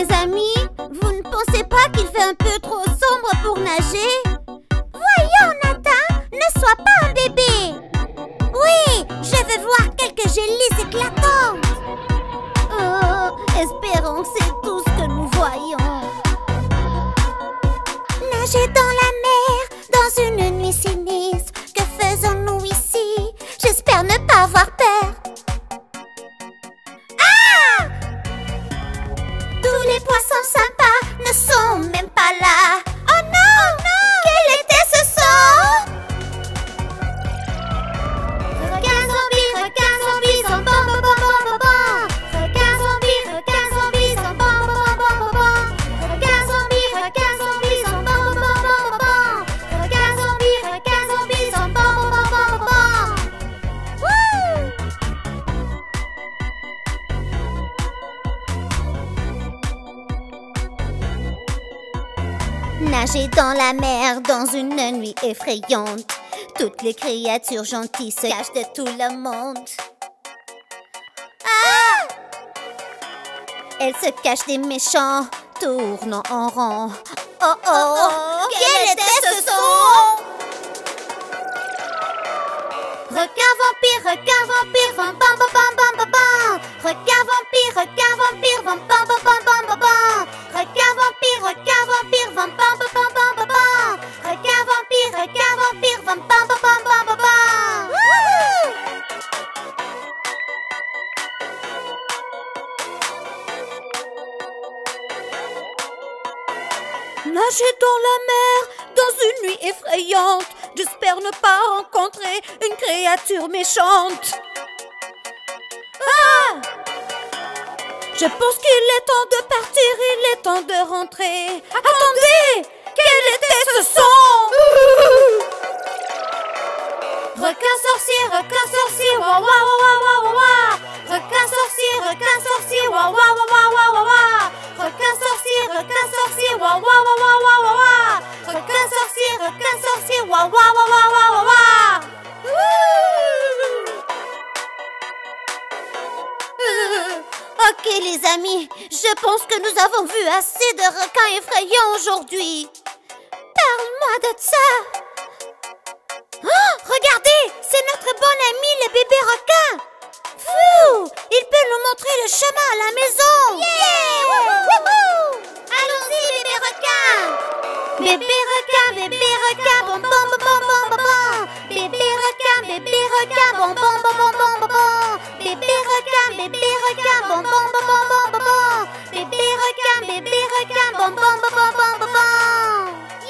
les amis, vous ne pensez pas qu'il fait un peu trop sombre pour nager? Voyons, Nathan, ne sois pas un bébé. Oui, je veux voir quelques gélies éclatantes. Oh, espérons que c'est tout ce que nous voyons. Nager dans la mer, dans une nuit sinistre. Nager dans la mer dans une nuit effrayante. Toutes les créatures gentilles se cachent de tout le monde. Ah Elles se cachent des méchants, tournant en rond. Oh oh, Quel était ce son? Requin vampire, requin vampire, vam bam Nager dans la mer, dans une nuit effrayante. J'espère ne pas rencontrer une créature méchante. Ah Je pense qu'il est temps de partir, il est temps de rentrer. Attendez Quel était ce son? Requin sorcier, requin sorcier, wa wa wa wa wa wa wa. Requin sorcier, requin sorcier, wa wa requin sorcier, wa wa wa wa wa wa wa. Requin sorcier, requin sorcier, wa wa wa wa wa wa wa. Ok les amis, je pense que nous avons vu assez de requins effrayants aujourd'hui. Parle-moi de ça. Oh, regardez, c'est notre Bébé requin, bébé requin, bon bon bon bon bon bon. Bébé requin, bébé requin, bon bon bon bon bon bon. Bébé requin, bébé requin, bon bon bon bon bon bon. Bébé requin, bébé requin, bon bon bon bon bon bon.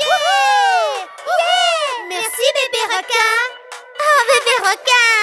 Yeah! Yeah! Merci bébé requin. Oh bébé requin.